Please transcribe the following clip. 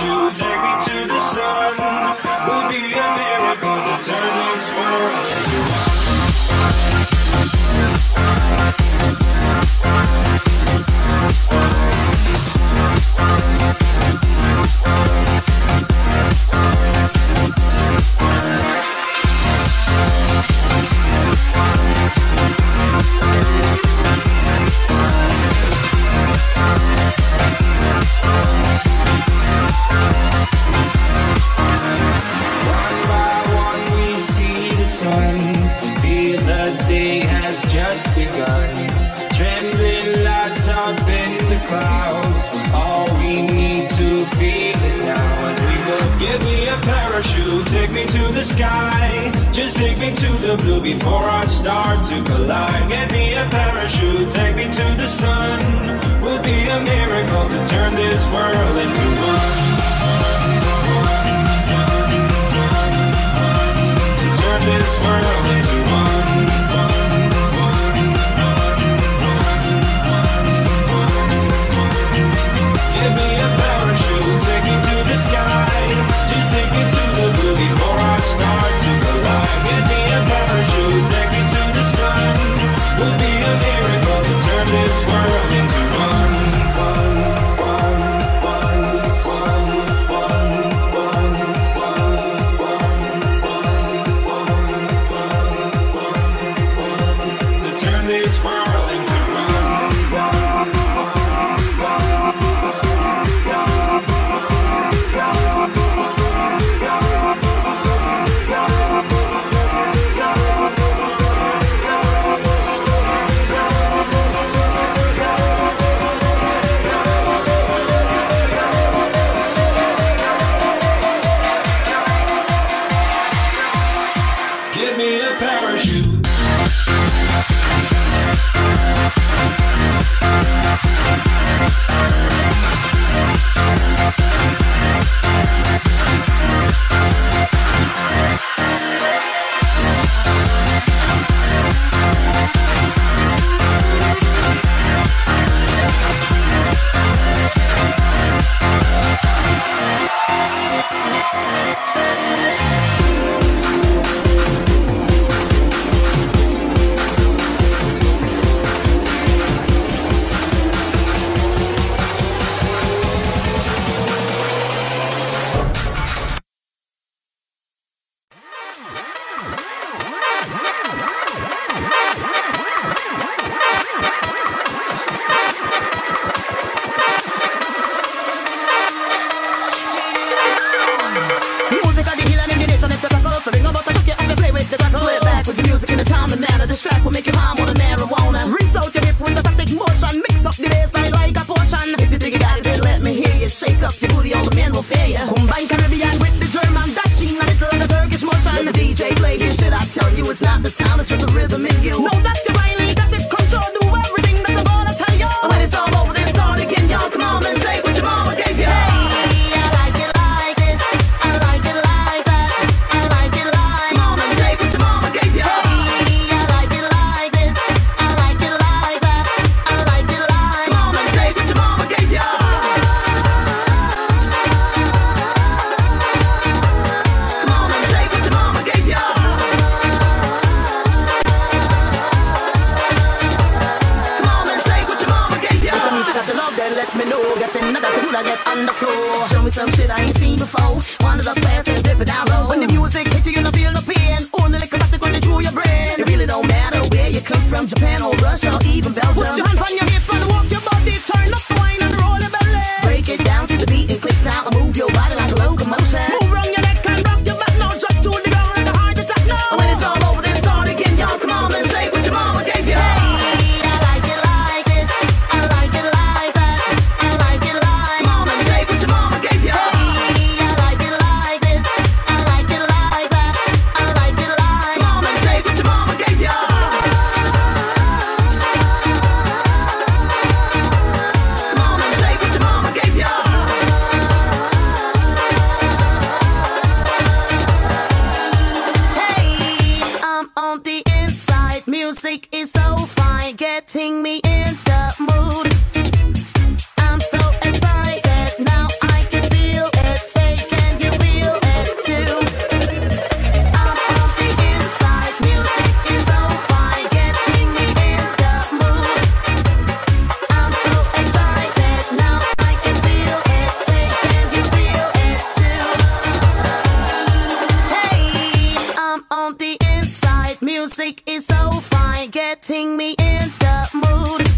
you take just begun. Trembling lights up in the clouds. All we need to feel is now as we go. Give me a parachute, take me to the sky. Just take me to the blue before I start to collide. Get me a parachute, take me to the sun. Would be a miracle to turn this world into one. Time. This track will make you high more than marijuana. Rinse out your hip with a static motion. Mix up the bass like a potion. If you think you got it, then let me hear you. Shake up your booty, all the men will fear you. Combine Caribbean with the German dashing. A little of the Turkish motion. The DJ play his shit. I tell you, it's not the sound, it's just the rhythm in you. One of the fast and dip it down low. When the music hits you, you don't feel no pain. Only your brain. It really don't matter where you come from, Japan or Russia even so fine, getting me in the mood.